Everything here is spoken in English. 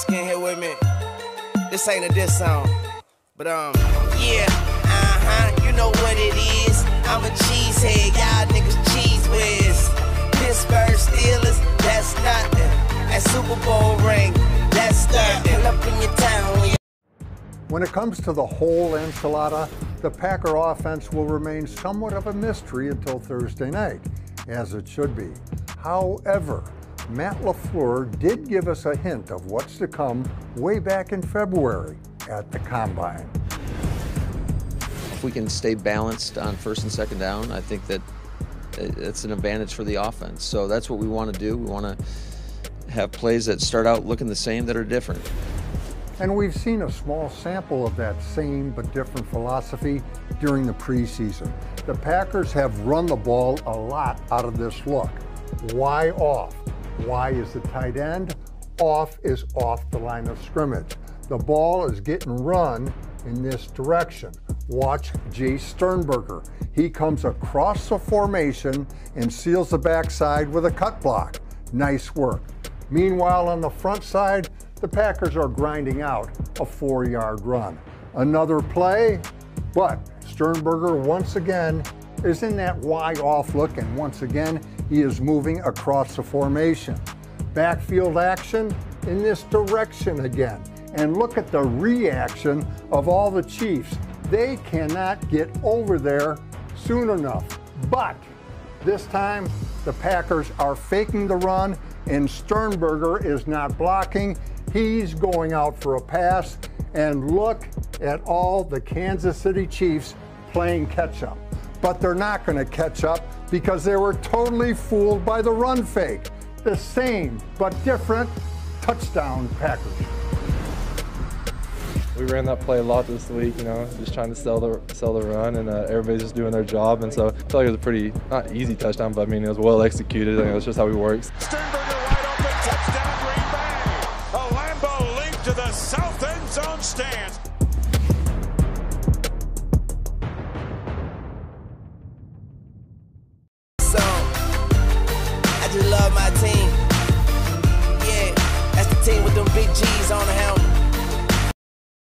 skin here with me. This ain't a diss song. But um, yeah, uh-huh, you know what it is. I'm a cheesehead, y'all niggas cheese whiz. Pittsburgh Steelers, that's nothing. That Super Bowl ring, that's nothing. Up in your town. When it comes to the whole enchilada, the Packer offense will remain somewhat of a mystery until Thursday night, as it should be. However, Matt LaFleur did give us a hint of what's to come way back in February at the Combine. If we can stay balanced on first and second down, I think that it's an advantage for the offense. So that's what we want to do. We want to have plays that start out looking the same that are different. And we've seen a small sample of that same but different philosophy during the preseason. The Packers have run the ball a lot out of this look. Y off? Y is the tight end? Off is off the line of scrimmage. The ball is getting run in this direction. Watch Jace Sternberger. He comes across the formation and seals the backside with a cut block. Nice work. Meanwhile, on the front side, the Packers are grinding out a four yard run. Another play, but Sternberger once again is in that wide off look, and once again, he is moving across the formation. Backfield action in this direction again. And look at the reaction of all the Chiefs. They cannot get over there soon enough. But this time, the Packers are faking the run, and Sternberger is not blocking. He's going out for a pass. And look at all the Kansas City Chiefs playing catch up. But they're not going to catch up because they were totally fooled by the run fake. The same but different touchdown Packers. We ran that play a lot this week, you know, just trying to sell the sell the run, and uh, everybody's just doing their job. And so I feel like it was a pretty not easy touchdown, but I mean it was well executed. I mean, that's just how he works. Sternberger wide open, touchdown Green Bay. A Lambeau leap to the south end zone stands. Just love my team.